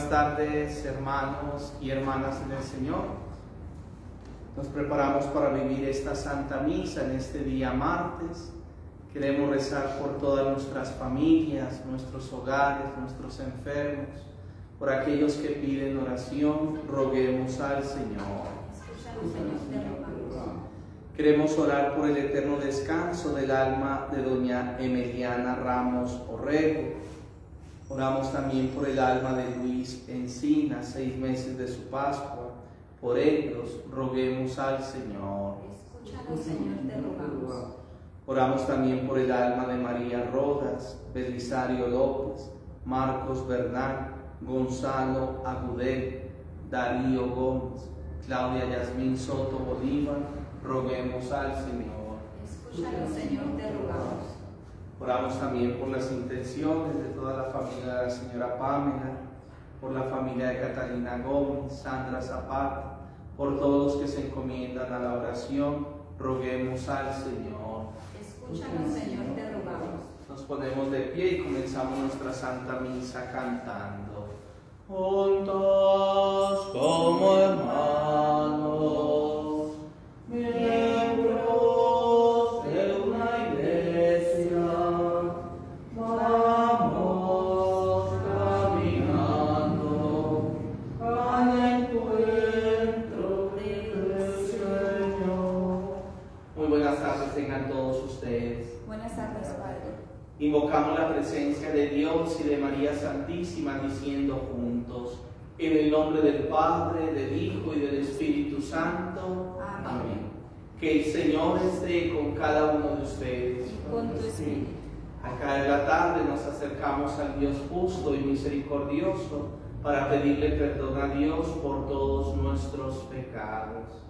Buenas tardes, hermanos y hermanas en el Señor. Nos preparamos para vivir esta Santa Misa en este día martes. Queremos rezar por todas nuestras familias, nuestros hogares, nuestros enfermos, por aquellos que piden oración, roguemos al Señor. Queremos orar por el eterno descanso del alma de doña Emiliana Ramos Orrego Oramos también por el alma de Luis Encina, seis meses de su Pascua. Por ellos roguemos al Señor. Escúchanos, Señor, te rogamos. Oramos también por el alma de María Rodas, Belisario López, Marcos Bernal, Gonzalo Agudel, Darío Gómez, Claudia Yasmín Soto Bolívar. Roguemos al Señor. Escúchanos, Señor, te rogamos. Oramos también por las intenciones de toda la familia de la señora Pamela, por la familia de Catalina Gómez, Sandra Zapata, por todos los que se encomiendan a la oración, roguemos al Señor. Escúchanos, Señor, te rogamos. Nos ponemos de pie y comenzamos nuestra Santa Misa cantando. Juntos como hermanos, La presencia de Dios y de María Santísima diciendo juntos, en el nombre del Padre, del Hijo y del Espíritu Santo. Amén. Que el Señor esté con cada uno de ustedes. Y con tu espíritu. Acá en la tarde nos acercamos al Dios justo y misericordioso para pedirle perdón a Dios por todos nuestros pecados.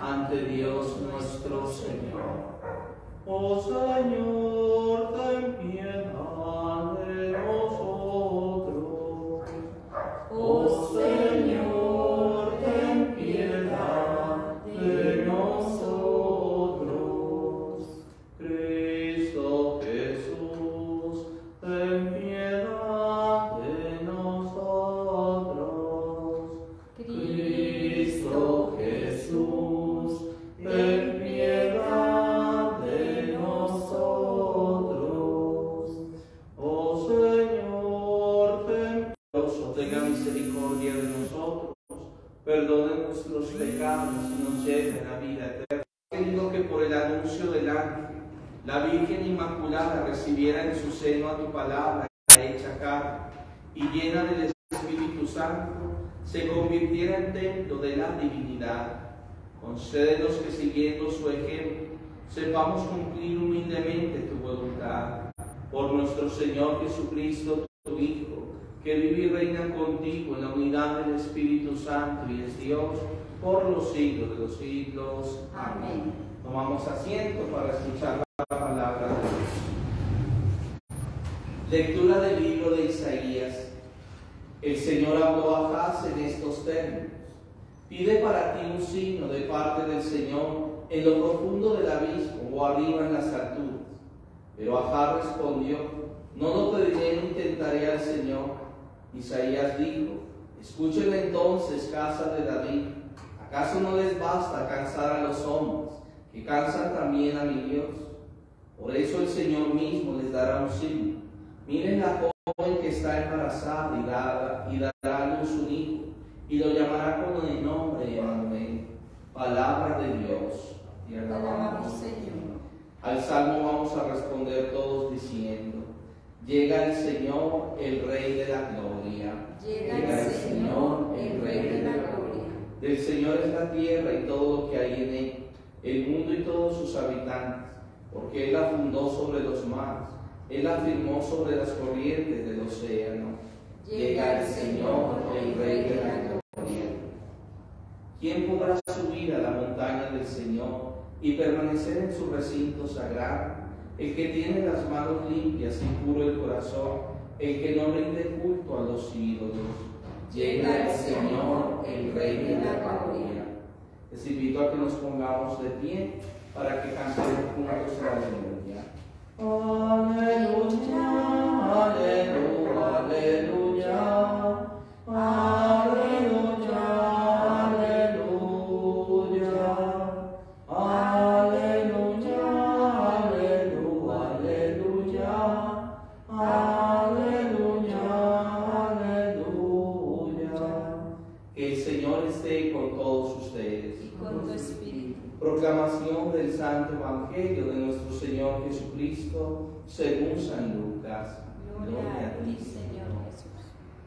ante Dios nuestro Señor. Oh Señor, ten piedad Señor Jesucristo, tu Hijo, que vive y reina contigo en la unidad del Espíritu Santo y es Dios por los siglos de los siglos. Amén. Tomamos asiento para escuchar la palabra de Dios. Lectura del libro de Isaías. El Señor habló a Jaz en estos términos. Pide para ti un signo de parte del Señor en lo profundo del abismo o arriba en las alturas. Pero Ajá respondió, no lo pediré intentaré al Señor. Isaías dijo, escúchenme entonces, casa de David. ¿Acaso no les basta cansar a los hombres, que cansan también a mi Dios? Por eso el Señor mismo les dará un signo. Miren la joven que está embarazada y dará, y dará a luz un hijo, y lo llamará con el nombre palabra de Dios. Y Señor. Al salmo vamos a responder todos diciendo, llega el Señor, el Rey de la Gloria. Llega el Señor, el Rey de la Gloria. Del Señor es la tierra y todo lo que hay en ella, el mundo y todos sus habitantes, porque Él la fundó sobre los mares Él afirmó sobre las corrientes del océano. Llega el Señor, el Rey de la gloria. ¿Quién podrá subir a la montaña del Señor y permanecer en su recinto sagrado? El que tiene las manos limpias y puro el corazón, el que no rinde culto a los ídolos. Llega el Señor, el Rey de la gloria. Les invito a que nos pongamos de pie para que cantemos juntos la aleluya. Aleluya, aleluya, aleluya. Aleluya,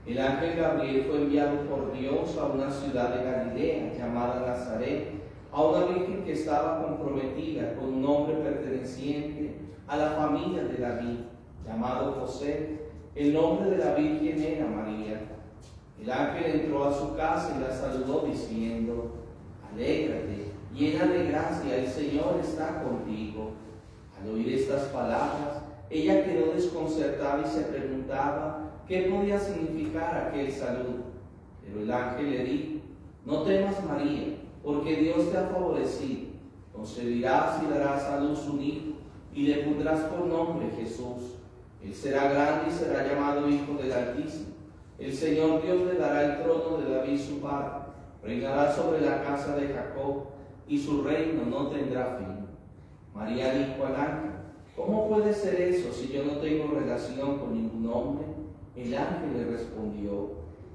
El ángel Gabriel fue enviado por Dios a una ciudad de Galilea llamada Nazaret, a una virgen que estaba comprometida con un hombre perteneciente a la familia de David, llamado José. El nombre de la virgen era María. El ángel entró a su casa y la saludó diciendo, Alégrate, llena de gracia, el Señor está contigo. Al oír estas palabras, ella quedó desconcertada y se preguntaba qué podía significar aquel saludo. Pero el ángel le dijo, no temas María, porque Dios te ha favorecido. Concebirás y darás a luz un hijo, y le pondrás por nombre Jesús. Él será grande y será llamado Hijo del Altísimo. El Señor Dios le dará el trono de David su padre. Reinará sobre la casa de Jacob, y su reino no tendrá fin. María dijo al ángel, ¿cómo puede ser eso si yo no tengo relación con ningún hombre? El ángel le respondió,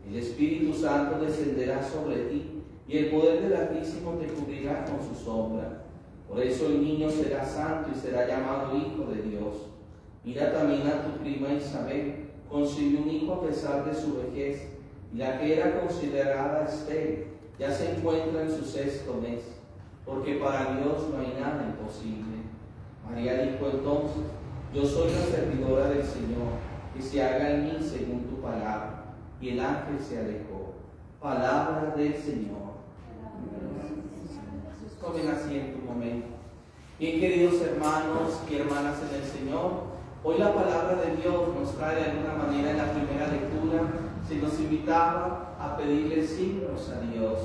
el Espíritu Santo descenderá sobre ti, y el poder del Altísimo te cubrirá con su sombra. Por eso el niño será santo y será llamado Hijo de Dios. Mira también a tu prima Isabel, concibió un hijo a pesar de su vejez, y la que era considerada estéril ya se encuentra en su sexto mes, porque para Dios no hay nada imposible. María dijo entonces, yo soy la servidora del Señor, se haga en mí según tu palabra. Y el ángel se alejó. Palabra del Señor. Tomen asiento un momento. Bien, queridos hermanos y hermanas en el Señor, hoy la palabra de Dios nos trae de alguna manera en la primera lectura, se nos invitaba a pedirle signos a Dios.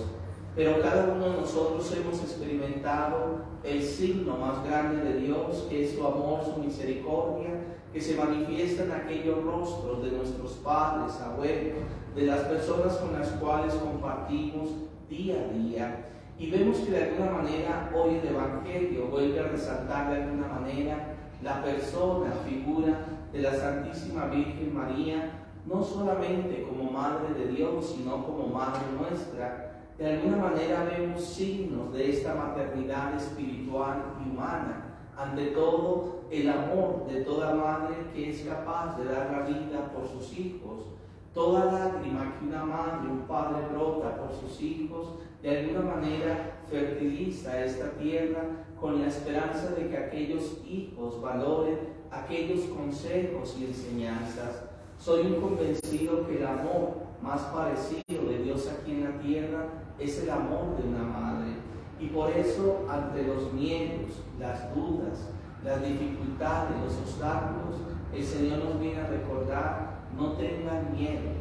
Pero cada uno de nosotros hemos experimentado el signo más grande de Dios, que es su amor, su misericordia, que se manifiesta en aquellos rostros de nuestros padres, abuelos, de las personas con las cuales compartimos día a día. Y vemos que de alguna manera hoy el Evangelio vuelve a resaltar de alguna manera la persona, figura de la Santísima Virgen María, no solamente como Madre de Dios, sino como Madre nuestra. De alguna manera vemos signos de esta maternidad espiritual y humana. Ante todo, el amor de toda madre que es capaz de dar la vida por sus hijos. Toda lágrima que una madre, un padre brota por sus hijos, de alguna manera fertiliza esta tierra con la esperanza de que aquellos hijos valoren aquellos consejos y enseñanzas. Soy un convencido que el amor más parecido de Dios aquí en la tierra es el amor de una madre. Y por eso, ante los miedos, las dudas, las dificultades, los obstáculos, el Señor nos viene a recordar, no tengan miedo.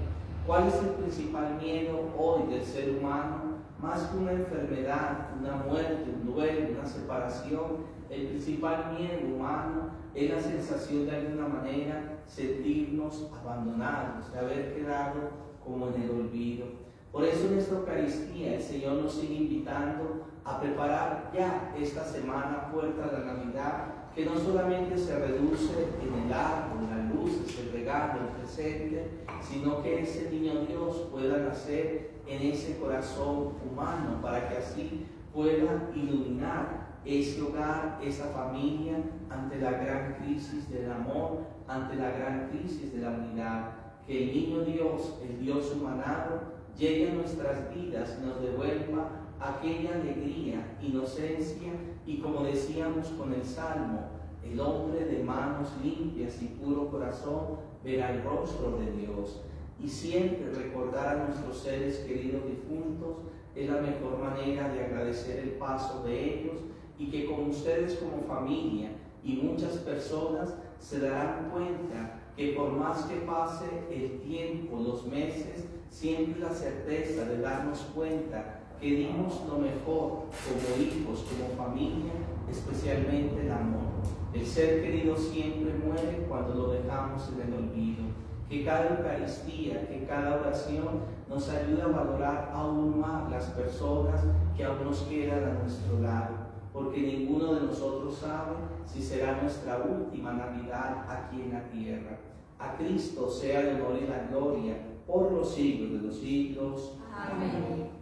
¿Cuál es el principal miedo hoy del ser humano? Más que una enfermedad, una muerte, un duelo, una separación, el principal miedo humano es la sensación de alguna manera sentirnos abandonados, de haber quedado como en el olvido. Por eso en esta Eucaristía el Señor nos sigue invitando a preparar ya esta semana puerta de la Navidad, que no solamente se reduce en el árbol, las luces, el regalo, el presente, sino que ese niño Dios pueda nacer en ese corazón humano para que así pueda iluminar ese hogar, esa familia, ante la gran crisis del amor, ante la gran crisis de la unidad. Que el niño Dios, el Dios humanado, llegue a nuestras vidas y nos devuelva aquella alegría, inocencia y como decíamos con el Salmo, El hombre de manos limpias y puro corazón verá el rostro de Dios. Y siempre recordar a nuestros seres queridos difuntos es la mejor manera de agradecer el paso de ellos y que con ustedes como familia y muchas personas se darán cuenta que por más que pase el tiempo, los meses, siempre la certeza de darnos cuenta que dimos lo mejor como hijos, como familia, especialmente el amor. El ser querido siempre muere cuando lo dejamos en el olvido. Que cada Eucaristía, que cada oración nos ayude a valorar aún más las personas que aún nos quedan a nuestro lado porque ninguno de nosotros sabe si será nuestra última Navidad aquí en la tierra. A Cristo sea el honor y la gloria por los siglos de los siglos. Amén.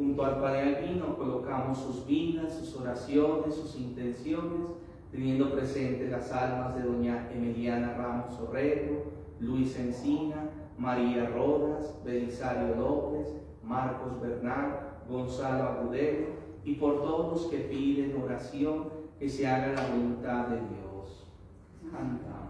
Junto al pan y colocamos sus vidas, sus oraciones, sus intenciones, teniendo presente las almas de doña Emiliana Ramos Orrego, Luis Encina, María Rodas, Belisario López, Marcos Bernal, Gonzalo Agudelo y por todos los que piden oración que se haga la voluntad de Dios. Cantamos.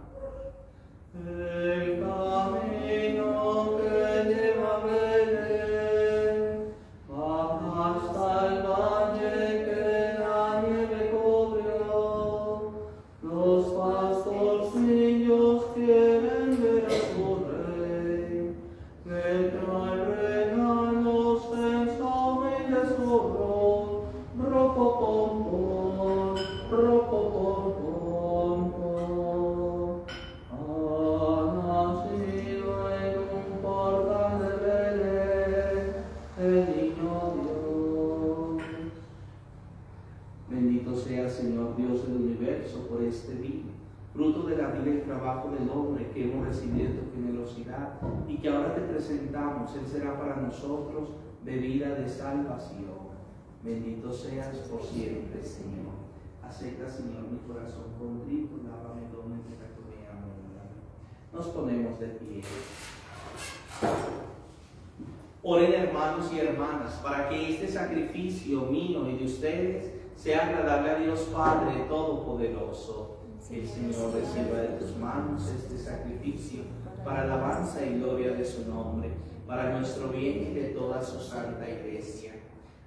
Y que ahora te presentamos. Él será para nosotros bebida de salvación. Bendito seas por siempre, Señor. Acepta, Señor, mi corazón contrito, lávame donde te Nos ponemos de pie. Oren hermanos y hermanas para que este sacrificio mío y de ustedes sea agradable a Dios Padre Todopoderoso. El Señor reciba de tus manos este sacrificio para alabanza y gloria de su nombre, para nuestro bien y de toda su santa iglesia.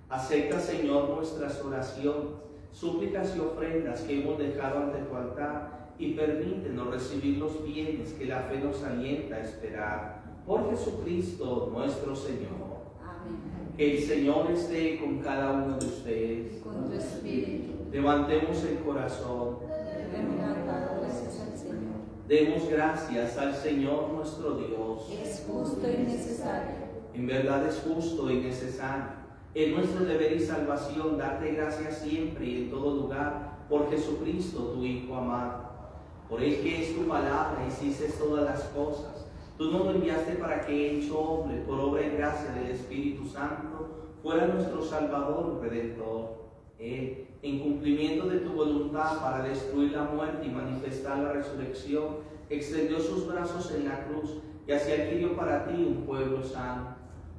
Acepta, Señor, nuestras oraciones, súplicas y ofrendas que hemos dejado ante tu altar y permítenos recibir los bienes que la fe nos alienta a esperar. Por Jesucristo nuestro Señor. Amén. Que el Señor esté con cada uno de ustedes. Con tu espíritu, Levantemos el corazón. Demos gracias al Señor nuestro Dios. Es justo y necesario. En verdad es justo y necesario. Es nuestro deber y salvación darte gracias siempre y en todo lugar por Jesucristo, tu Hijo amado. Por el que es tu palabra hiciste todas las cosas. Tú nos lo enviaste para que, hecho hombre, por obra y gracia del Espíritu Santo, fuera nuestro Salvador Redentor. En cumplimiento de tu voluntad para destruir la muerte y manifestar la resurrección, extendió sus brazos en la cruz y así adquirió para ti un pueblo sano.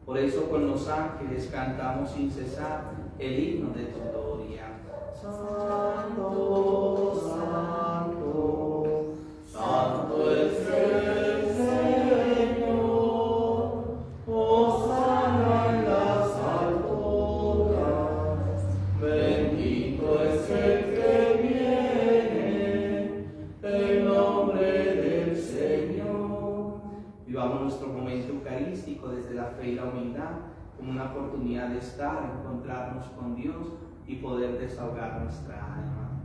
Por eso con los ángeles cantamos sin cesar el himno de tu gloria. Santo, y poder desahogar nuestra alma.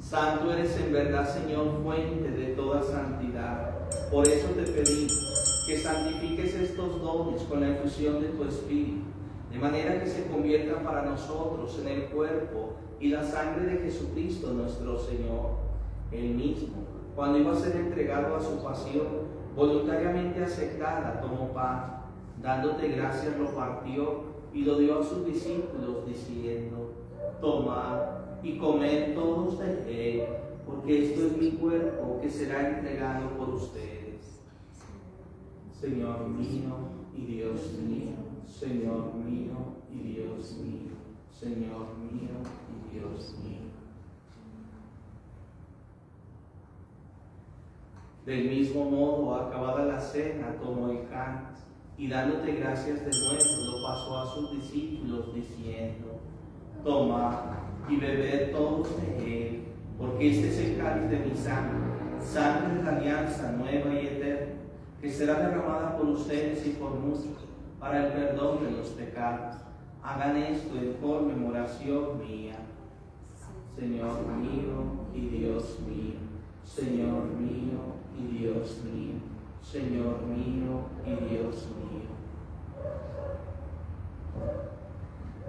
Santo eres en verdad, Señor, fuente de toda santidad. Por eso te pedimos que santifiques estos dones con la infusión de tu Espíritu, de manera que se conviertan para nosotros en el cuerpo y la sangre de Jesucristo nuestro Señor. Él mismo, cuando iba a ser entregado a su pasión, voluntariamente aceptada, tomó pan, dándote gracias lo partió y lo dio a sus discípulos diciendo, tomad y comed todos de él, porque esto es mi cuerpo que será entregado por ustedes. Señor mío y Dios mío, Señor mío y Dios mío, Señor mío y Dios mío. Del mismo modo, acabada la cena, tomó el cáliz y dándote gracias de nuevo, lo pasó a sus discípulos diciendo, toma y bebed todos de él, porque este es el cáliz de mi sangre, sangre de la alianza nueva y eterna, que será derramada por ustedes y por muchos para el perdón de los pecados. Hagan esto en conmemoración mía. Señor mío y Dios mío, Señor mío y Dios mío, Señor mío y Dios mío.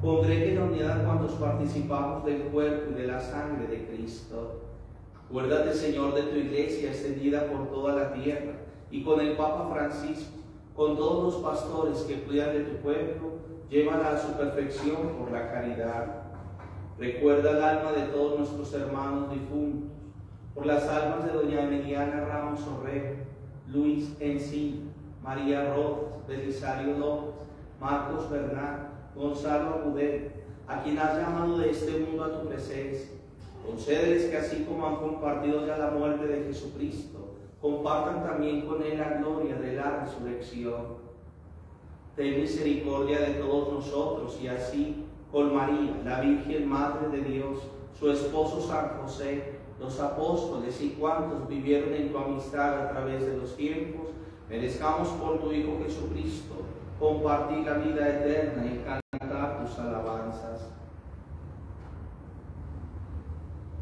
congregue la unidad cuando participamos del cuerpo y de la sangre de Cristo. Acuérdate, Señor, de tu iglesia extendida por toda la tierra y con el Papa Francisco, con todos los pastores que cuidan de tu pueblo, llévala a su perfección por la caridad. Recuerda el alma de todos nuestros hermanos difuntos, por las almas de doña Emiliana Ramos Orrego, Luis Encina, María Rojas, Belisario López, Marcos Bernal, Gonzalo Agudelo, a quien has llamado de este mundo a tu presencia. Concédeles que así como han compartido ya la muerte de Jesucristo, compartan también con él la gloria de la resurrección. Ten misericordia de todos nosotros y así con María, la Virgen Madre de Dios, su esposo San José, los apóstoles y cuantos vivieron en tu amistad a través de los tiempos, merezcamos por tu Hijo Jesucristo compartir la vida eterna y alabanzas.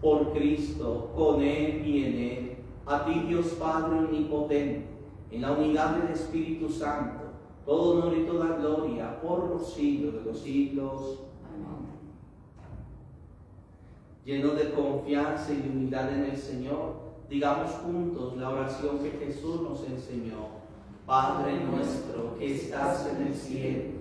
Por Cristo, con Él y en Él, a ti Dios Padre Omnipotente, en la unidad del Espíritu Santo, todo honor y toda gloria por los siglos de los siglos. Lleno de confianza y de humildad en el Señor, digamos juntos la oración que Jesús nos enseñó. Padre nuestro que estás en el cielo,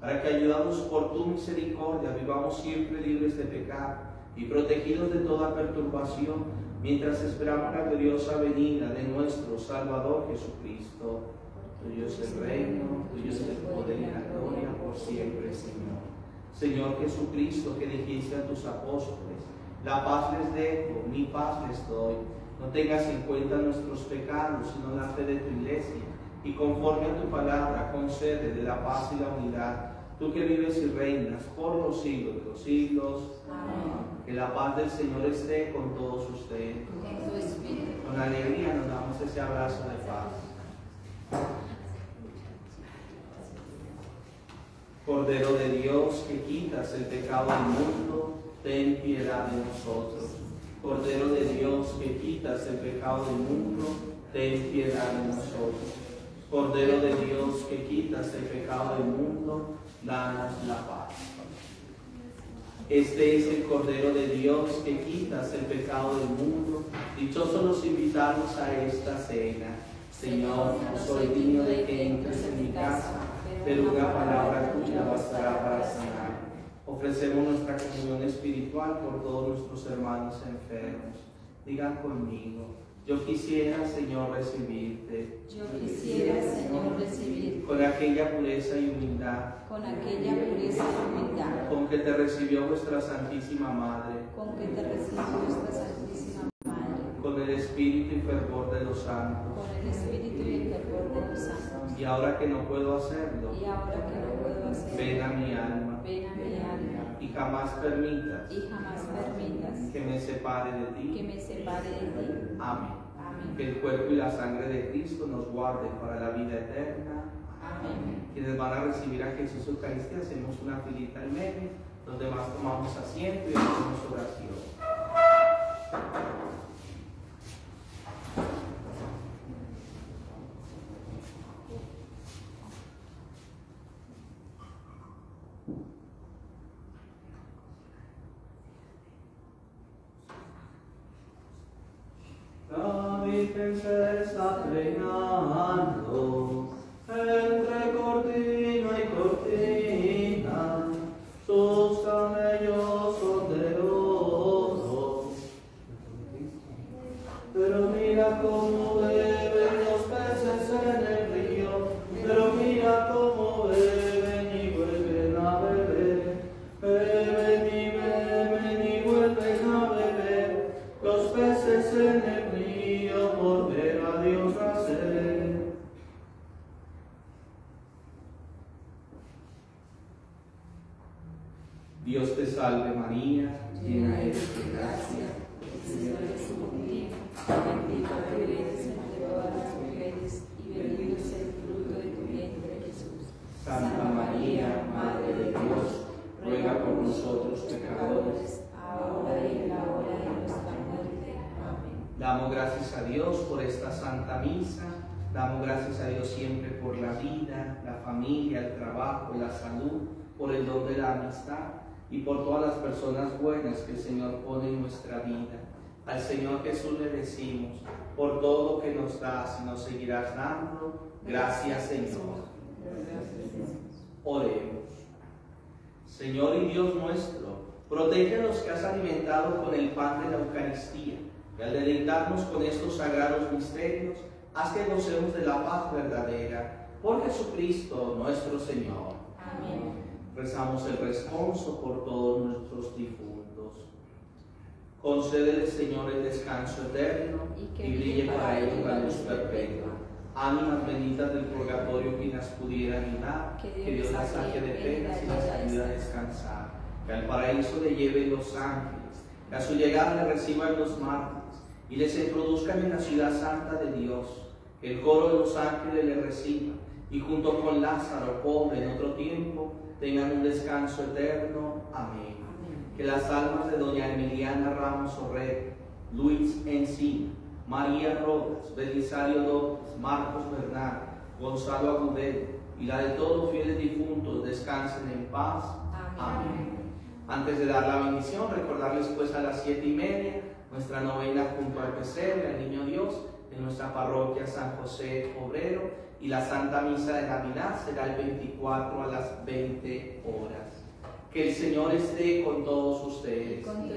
para que ayudados por tu misericordia vivamos siempre libres de pecado y protegidos de toda perturbación, mientras esperamos la gloriosa venida de nuestro Salvador Jesucristo. Tuyo es el reino, tuyo es el poder y la gloria por siempre, Señor. Señor Jesucristo, que dijiste a tus apóstoles, la paz les dejo, mi paz les doy. No tengas en cuenta nuestros pecados, sino la fe de tu iglesia. Y conforme a tu palabra, concede de la paz y la unidad, tú que vives y reinas por los siglos de los siglos. Amén. Que la paz del Señor esté con todos ustedes. Con alegría nos damos ese abrazo de paz. Cordero de Dios que quitas el pecado del mundo, ten piedad de nosotros. Cordero de Dios que quitas el pecado del mundo, ten piedad de nosotros. Cordero de Dios que quitas el pecado del mundo, danos la paz. Este es el Cordero de Dios que quitas el pecado del mundo. Dichosos los invitados a esta cena. Señor, no soy digno de que entres en mi casa, pero una palabra tuya bastará para sanar. Ofrecemos nuestra comunión espiritual por todos nuestros hermanos enfermos. Digan conmigo, yo quisiera, Señor, recibirte. Yo quisiera, Señor, recibir con aquella pureza y humildad. Con aquella pureza y humildad. Con que te recibió vuestra Santísima Madre, con que te recibió nuestra Santísima Madre, con el espíritu y fervor de los santos. con el Espíritu y el fervor de los santos. Y ahora que no puedo hacerlo, Y ahora que no puedo hacer, ven a mi alma ven a mi alma y jamás permitas y jamás permitas que me separe de que ti. me separe de ti. Amén. Amén. Que el cuerpo y la sangre de Cristo nos guarden para la vida eterna. Amén. Quienes van a recibir a Jesús Eucaristía, hacemos una filita al medio, los demás tomamos asiento y hacemos oración. David penses a treinando, entre cortina, Gracias a Dios por esta Santa Misa, damos gracias a Dios siempre por la vida, la familia, el trabajo, la salud, por el don de la amistad y por todas las personas buenas que el Señor pone en nuestra vida. Al Señor Jesús le decimos, por todo lo que nos das y nos seguirás dando, gracias Señor. Oremos. Señor y Dios nuestro, protege a los que has alimentado con el pan de la Eucaristía y al deleitarnos con estos sagrados misterios, haz que gocemos de la paz verdadera. Por Jesucristo nuestro Señor. Amén. Rezamos el responso por todos nuestros difuntos. Concédele, Señor, el descanso eterno Y que y brille para ellos la luz perpetua. Ánimas benditas del purgatorio que las pudieran animar, Que que Dios las saque de penas y las ayude a descansar. Que al paraíso le lleven los ángeles, que a su llegada le reciban los mártires y les introduzcan en la ciudad santa de Dios. Que el coro de los ángeles le reciba y junto con Lázaro, pobre en otro tiempo, tengan un descanso eterno. Amén. Que las almas de doña Emiliana Ramos Orrego, Luis Encina, María Rodas, Belisario López, Marcos Bernal, Gonzalo Agudelo y la de todos los fieles difuntos descansen en paz. Amén. Antes de dar la bendición, recordarles pues a las siete y media nuestra novena junto al pesebre, al Niño Dios, de nuestra parroquia San José Obrero y la Santa Misa de Navidad será el 24 a las 20 horas. Que el Señor esté con todos ustedes Con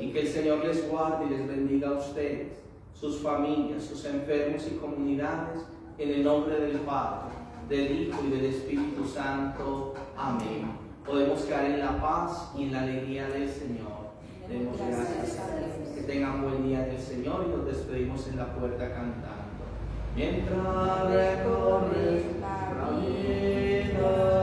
y que el Señor les guarde y les bendiga a ustedes, sus familias, sus enfermos y comunidades, en el nombre del Padre, del Hijo y del Espíritu Santo. Amén. Podemos caer en la paz y en la alegría del Señor. Demos gracias a Dios. Que tengan buen día del Señor y nos despedimos en la puerta cantando. Mientras recorres la vida,